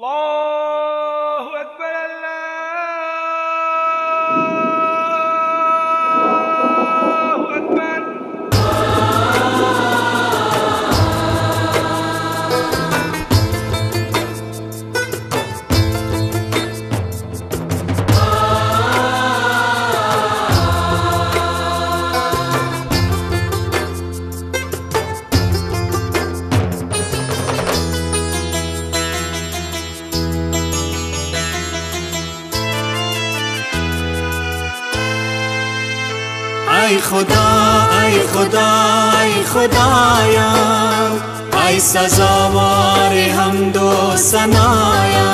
law ای خدا ای خدا ای خدایا. ای سزاوار حمد و ثنایا.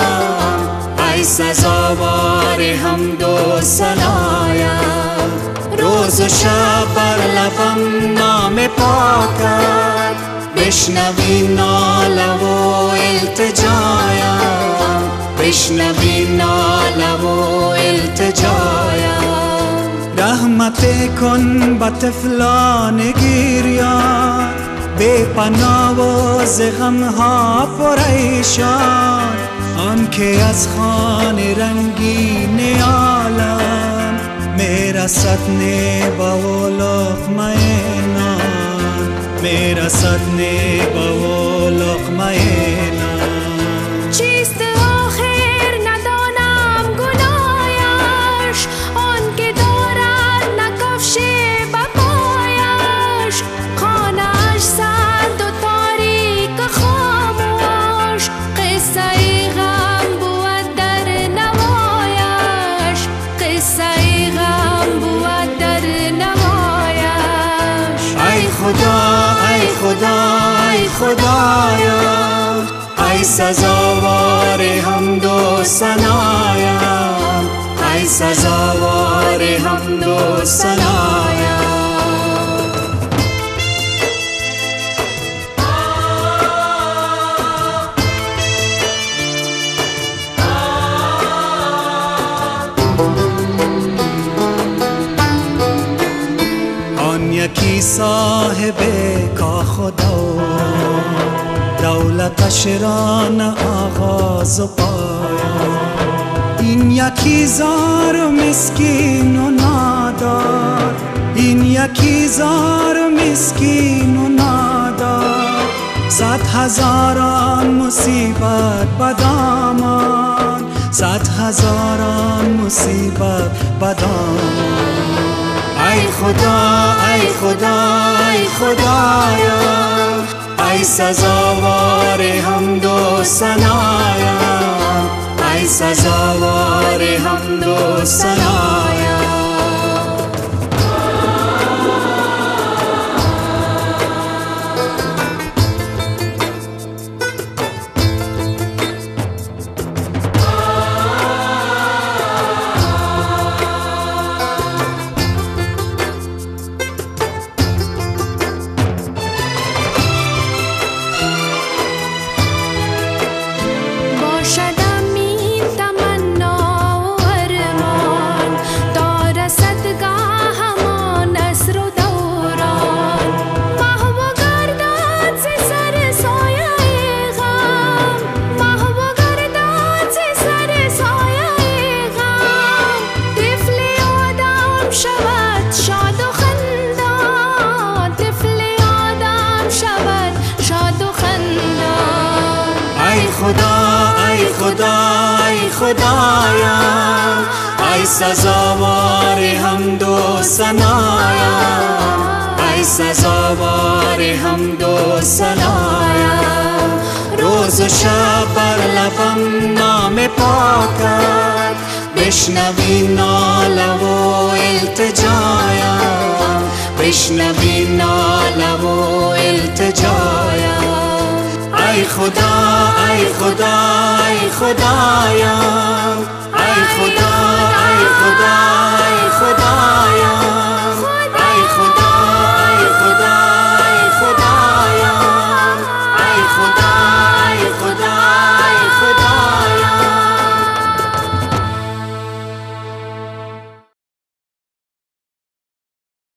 ای سزاوار حمد و ثنایا. روز و شب بر لبم نام پاکت. بشنوی ناله و التجایا. بشنوی ناله و التجایا. رحمت کن به طفلان گیریان بے پناه و ز غمها پریشان آن که از خان رنگین عالم می‌رسد نیبه و لقمه نان می‌رسد نیبه و لقمه خدا ای خدا ای خدایا. ای سزاوار حمد و ثنایا. ای سزاوار حمد و ثنایا. صاحب کا خدا دولتش را نه آغاز و پایان. این یکی زار مسکین و نادار این یکی زار مسکین و نادار صد هزاران مصیبت بدامان صد هزاران مصیبت بدامان ای خدا ای خدا ای خدایا. ای سزاوار حمد و ثنایا. ای سزاوار حمد و ثنایا. خدا ای خدا ای خدایا ای سزاوار حمد و ای سزاوار حمد و روز و شب بر لبم نام پاکت بشنوی ناله و التجایا بشنوی ناله و التجایا ای خدا ای خدا ای خدایا ای خدا ای خدا